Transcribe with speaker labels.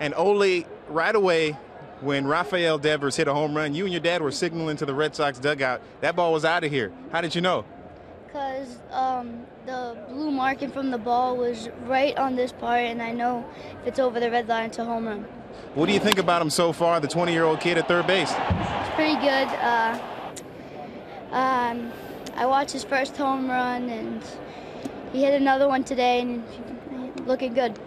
Speaker 1: And Ole, right away, when Rafael Devers hit a home run, you and your dad were signaling to the Red Sox dugout. That ball was out of here. How did you know?
Speaker 2: Because um, the blue marking from the ball was right on this part, and I know if it's over the red line, it's a home run.
Speaker 1: What do you think about him so far, the 20 year old kid at third base?
Speaker 2: It's pretty good. Uh, um, I watched his first home run, and he hit another one today, and looking good.